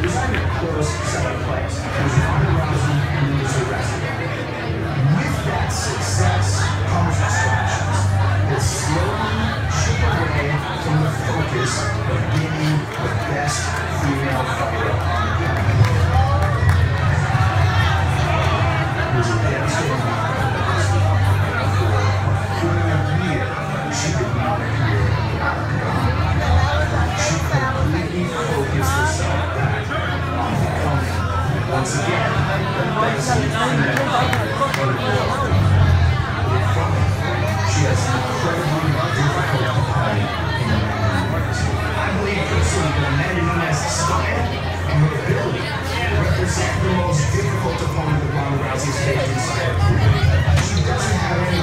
This was second place. once again. She has an incredibly difficult I believe personally that Amanda Nunes' style and her ability represent the most difficult opponent that Ronda Rousey's faced inside. She doesn't have any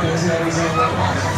Deus.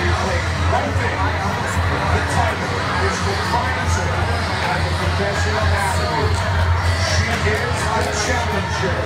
professional. She is a challenger.